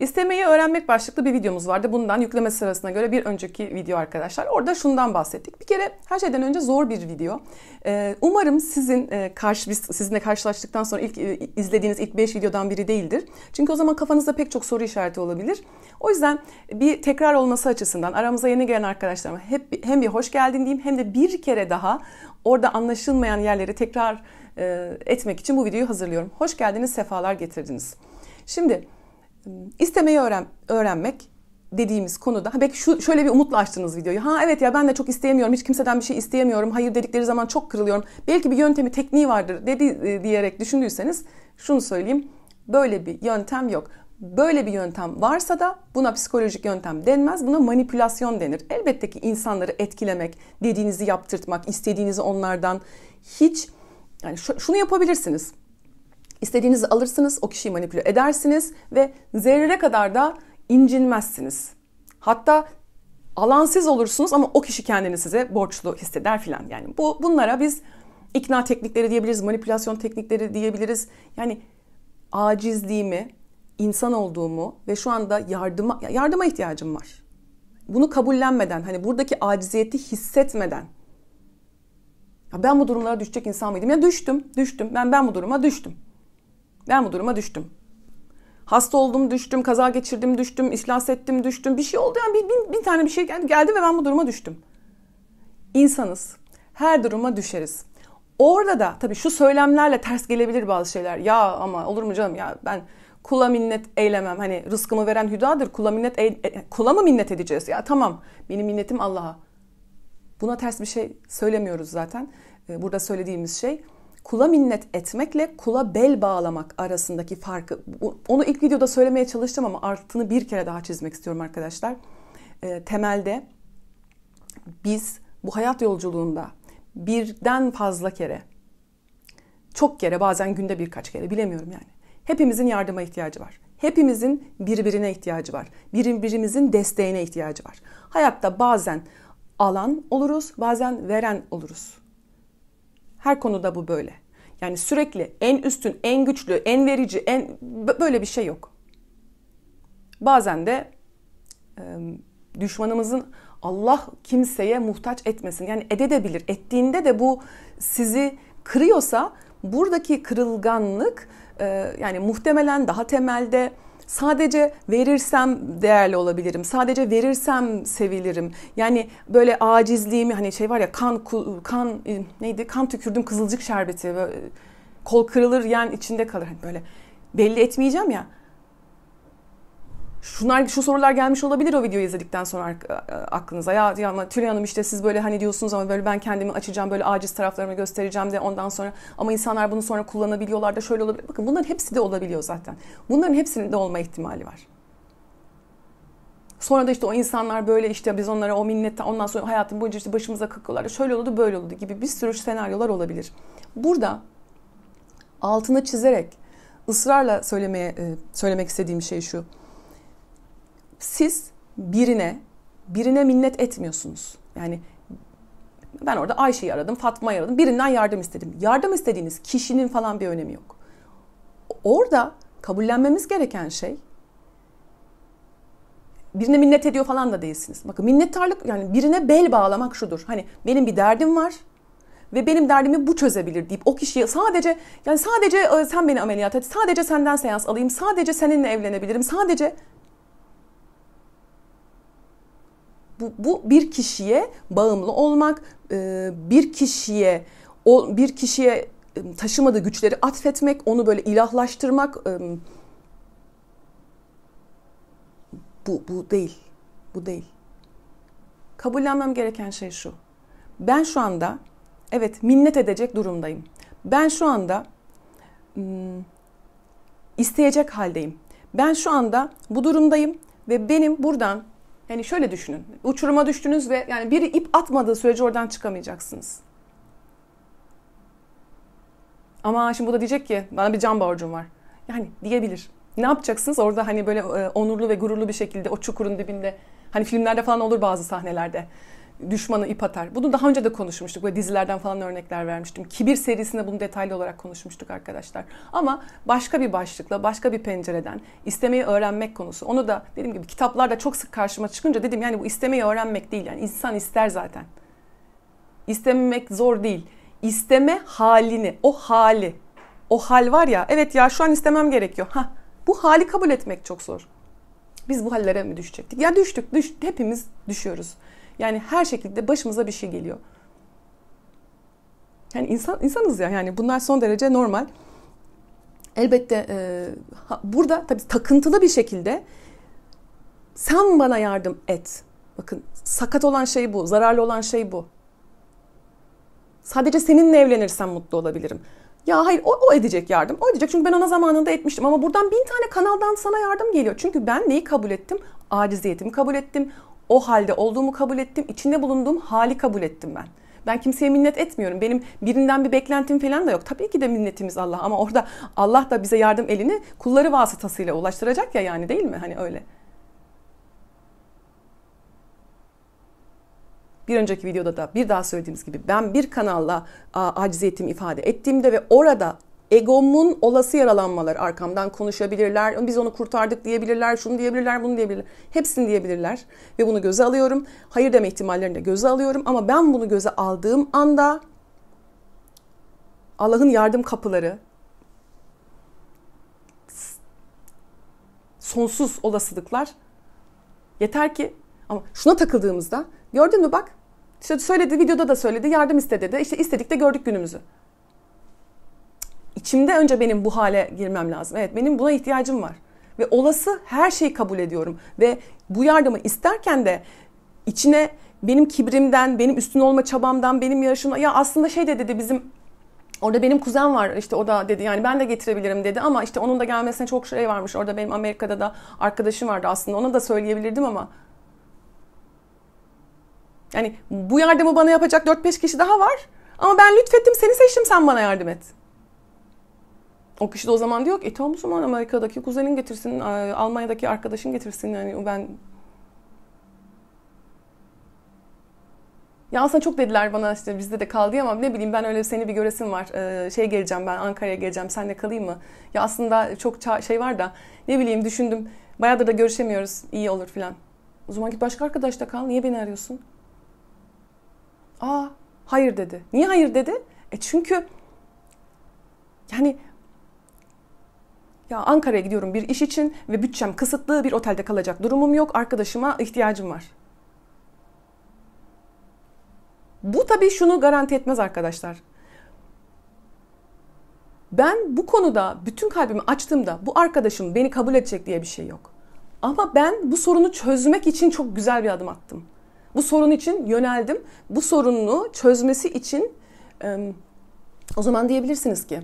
İstemeyi öğrenmek başlıklı bir videomuz vardı. Bundan yükleme sırasına göre bir önceki video arkadaşlar. Orada şundan bahsettik. Bir kere her şeyden önce zor bir video. Ee, umarım sizin e, karşı biz sizinle karşılaştıktan sonra ilk e, izlediğiniz ilk 5 videodan biri değildir. Çünkü o zaman kafanızda pek çok soru işareti olabilir. O yüzden bir tekrar olması açısından aramıza yeni gelen arkadaşlarıma hep hem bir hoş geldin diyeyim hem de bir kere daha orada anlaşılmayan yerleri tekrar e, etmek için bu videoyu hazırlıyorum. Hoş geldiniz, sefalar getirdiniz. Şimdi istemeyi öğren, öğrenmek dediğimiz konuda ha belki şu şöyle bir umutla açtınız videoyu. Ha evet ya ben de çok isteyemiyorum. Hiç kimseden bir şey isteyemiyorum. Hayır dedikleri zaman çok kırılıyorum. Belki bir yöntemi, tekniği vardır dedi e, diyerek düşündüyseniz şunu söyleyeyim. Böyle bir yöntem yok. Böyle bir yöntem varsa da buna psikolojik yöntem denmez. Buna manipülasyon denir. Elbette ki insanları etkilemek, dediğinizi yaptırtmak, istediğinizi onlardan hiç yani şunu yapabilirsiniz. İstediğinizi alırsınız, o kişiyi manipüle edersiniz ve zerre kadar da incinmezsiniz. Hatta alansız olursunuz ama o kişi kendini size borçlu hisseder filan. Yani bu bunlara biz ikna teknikleri diyebiliriz, manipülasyon teknikleri diyebiliriz. Yani acizliğimi, insan olduğumu ve şu anda yardıma yardıma ihtiyacım var. Bunu kabullenmeden, hani buradaki aciziyeti hissetmeden ya ben bu durumlara düşecek insan mıydım? Ya düştüm, düştüm. Ben ben bu duruma düştüm. Ben bu duruma düştüm. Hasta oldum, düştüm, kaza geçirdim, düştüm, iflas ettim, düştüm. Bir şey oldu yani bir, bir, bir tane bir şey geldi, geldi ve ben bu duruma düştüm. İnsanız. Her duruma düşeriz. Orada da tabii şu söylemlerle ters gelebilir bazı şeyler. Ya ama olur mu canım ya ben kula minnet eylemem. Hani rızkımı veren hüdadır. Kula minnet e, kula mı minnet edeceğiz? Ya tamam. Benim minnetim Allah'a. Buna ters bir şey söylemiyoruz zaten. Ee, burada söylediğimiz şey kula minnet etmekle kula bel bağlamak arasındaki farkı. Onu ilk videoda söylemeye çalıştım ama altını bir kere daha çizmek istiyorum arkadaşlar. E, temelde biz bu hayat yolculuğunda birden fazla kere, çok kere bazen günde birkaç kere bilemiyorum yani. Hepimizin yardıma ihtiyacı var. Hepimizin birbirine ihtiyacı var. Birbirimizin desteğine ihtiyacı var. Hayatta bazen alan oluruz, bazen veren oluruz. Her konuda bu böyle. Yani sürekli en üstün, en güçlü, en verici, en böyle bir şey yok. Bazen de e, düşmanımızın Allah kimseye muhtaç etmesin. Yani edebilir. Ettiğinde de bu sizi kırıyorsa buradaki kırılganlık e, yani muhtemelen daha temelde Sadece verirsem değerli olabilirim. Sadece verirsem sevilirim. Yani böyle acizliğimi hani şey var ya kan kan e, neydi? Kan tükürdüm kızılcık şerbeti. Böyle, kol kırılır yani içinde kalır. Hani böyle belli etmeyeceğim ya şunlar şu sorular gelmiş olabilir o videoyu izledikten sonra aklınıza. Ya, ya ama Tülay Hanım işte siz böyle hani diyorsunuz ama böyle ben kendimi açacağım böyle aciz taraflarımı göstereceğim de ondan sonra ama insanlar bunu sonra kullanabiliyorlar da şöyle olabilir. Bakın bunların hepsi de olabiliyor zaten. Bunların hepsinin de olma ihtimali var. Sonra da işte o insanlar böyle işte biz onlara o minnette ondan sonra hayatın boyunca işte başımıza kakıyorlar. Şöyle oldu böyle oldu gibi bir sürü senaryolar olabilir. Burada altını çizerek ısrarla söylemeye söylemek istediğim şey şu siz birine birine minnet etmiyorsunuz. Yani ben orada Ayşe'yi aradım, Fatma'yı aradım. Birinden yardım istedim. Yardım istediğiniz kişinin falan bir önemi yok. Orada kabullenmemiz gereken şey birine minnet ediyor falan da değilsiniz. Bakın minnettarlık yani birine bel bağlamak şudur. Hani benim bir derdim var ve benim derdimi bu çözebilir deyip o kişiye sadece yani sadece e, sen beni ameliyat et, sadece senden seans alayım, sadece seninle evlenebilirim, sadece bu, bu bir kişiye bağımlı olmak, e, bir kişiye bir kişiye e, taşımadığı güçleri atfetmek, onu böyle ilahlaştırmak e, bu bu değil. Bu değil. Kabullenmem gereken şey şu. Ben şu anda evet minnet edecek durumdayım. Ben şu anda isteyecek haldeyim. Ben şu anda bu durumdayım ve benim buradan yani şöyle düşünün. Uçuruma düştünüz ve yani biri ip atmadığı sürece oradan çıkamayacaksınız. Ama şimdi bu da diyecek ki bana bir can borcum var. Yani diyebilir. Ne yapacaksınız? Orada hani böyle e, onurlu ve gururlu bir şekilde o çukurun dibinde hani filmlerde falan olur bazı sahnelerde. Düşmanı ip atar. Bunu daha önce de konuşmuştuk. Böyle dizilerden falan örnekler vermiştim. Kibir serisinde bunu detaylı olarak konuşmuştuk arkadaşlar. Ama başka bir başlıkla, başka bir pencereden istemeyi öğrenmek konusu. Onu da dediğim gibi kitaplarda çok sık karşıma çıkınca dedim yani bu istemeyi öğrenmek değil. Yani insan ister zaten. İstememek zor değil. İsteme halini, o hali. O hal var ya, evet ya şu an istemem gerekiyor. Ha, bu hali kabul etmek çok zor. Biz bu hallere mi düşecektik? Ya düştük, düş, hepimiz düşüyoruz. Yani her şekilde başımıza bir şey geliyor. Yani insan insanız ya yani bunlar son derece normal. Elbette e, ha, burada tabii takıntılı bir şekilde sen bana yardım et. Bakın sakat olan şey bu, zararlı olan şey bu. Sadece seninle evlenirsem mutlu olabilirim. Ya hayır o, o edecek yardım. O edecek çünkü ben ona zamanında etmiştim. Ama buradan bin tane kanaldan sana yardım geliyor. Çünkü ben neyi kabul ettim? Aciziyetimi kabul ettim. O halde olduğumu kabul ettim. İçinde bulunduğum hali kabul ettim ben. Ben kimseye minnet etmiyorum. Benim birinden bir beklentim falan da yok. Tabii ki de minnetimiz Allah ama orada Allah da bize yardım elini kulları vasıtasıyla ulaştıracak ya yani değil mi? Hani öyle. bir önceki videoda da bir daha söylediğimiz gibi ben bir kanalla aciziyetimi ifade ettiğimde ve orada egomun olası yaralanmaları arkamdan konuşabilirler. Biz onu kurtardık diyebilirler, şunu diyebilirler, bunu diyebilirler. Hepsini diyebilirler ve bunu göze alıyorum. Hayır deme ihtimallerini de göze alıyorum ama ben bunu göze aldığım anda Allah'ın yardım kapıları sonsuz olasılıklar yeter ki ama şuna takıldığımızda gördün mü bak söyledi videoda da söyledi yardım istedi de işte istedik de gördük günümüzü. İçimde önce benim bu hale girmem lazım. Evet benim buna ihtiyacım var. Ve olası her şeyi kabul ediyorum. Ve bu yardımı isterken de içine benim kibrimden, benim üstün olma çabamdan, benim yarışımdan ya aslında şey de dedi bizim Orada benim kuzen var işte o da dedi yani ben de getirebilirim dedi ama işte onun da gelmesine çok şey varmış. Orada benim Amerika'da da arkadaşım vardı aslında ona da söyleyebilirdim ama yani bu yardımı bana yapacak 4-5 kişi daha var. Ama ben lütfettim seni seçtim sen bana yardım et. O kişi de o zaman diyor ki e tamam o zaman Amerika'daki kuzenin getirsin, Almanya'daki arkadaşın getirsin yani ben Ya aslında çok dediler bana işte bizde de kaldı ama ne bileyim ben öyle seni bir göresim var. Ee, şey geleceğim ben Ankara'ya geleceğim senle kalayım mı? Ya aslında çok şey var da ne bileyim düşündüm. Bayağıdır da görüşemiyoruz iyi olur filan. O zaman git başka arkadaşta kal. Niye beni arıyorsun? Aa hayır dedi. Niye hayır dedi? E çünkü yani ya Ankara'ya gidiyorum bir iş için ve bütçem kısıtlı bir otelde kalacak durumum yok. Arkadaşıma ihtiyacım var. Bu tabii şunu garanti etmez arkadaşlar. Ben bu konuda bütün kalbimi açtığımda bu arkadaşım beni kabul edecek diye bir şey yok. Ama ben bu sorunu çözmek için çok güzel bir adım attım. Bu sorun için yöneldim. Bu sorununu çözmesi için o zaman diyebilirsiniz ki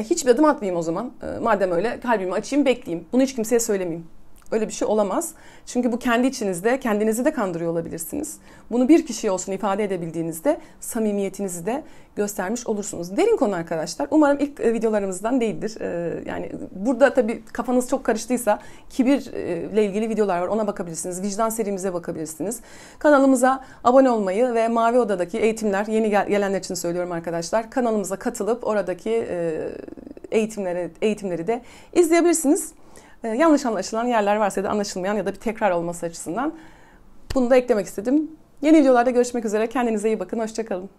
e, hiçbir adım atmayayım o zaman. E, madem öyle kalbimi açayım bekleyeyim. Bunu hiç kimseye söylemeyeyim. Öyle bir şey olamaz. Çünkü bu kendi içinizde kendinizi de kandırıyor olabilirsiniz. Bunu bir kişiye olsun ifade edebildiğinizde samimiyetinizi de göstermiş olursunuz. Derin konu arkadaşlar. Umarım ilk e, videolarımızdan değildir. Ee, yani burada tabii kafanız çok karıştıysa kibirle ilgili videolar var. Ona bakabilirsiniz. Vicdan serimize bakabilirsiniz. Kanalımıza abone olmayı ve Mavi Oda'daki eğitimler yeni gelenler için söylüyorum arkadaşlar. Kanalımıza katılıp oradaki e, eğitimleri eğitimleri de izleyebilirsiniz. Ee, yanlış anlaşılan yerler varsa da anlaşılmayan ya da bir tekrar olması açısından bunu da eklemek istedim. Yeni videolarda görüşmek üzere. Kendinize iyi bakın. Hoşçakalın.